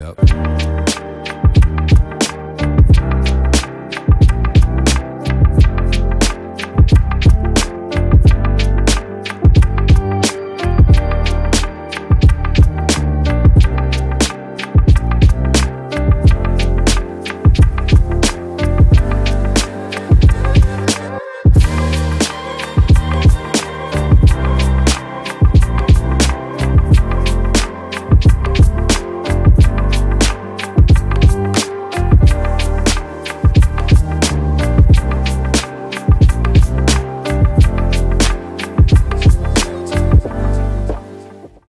Yep.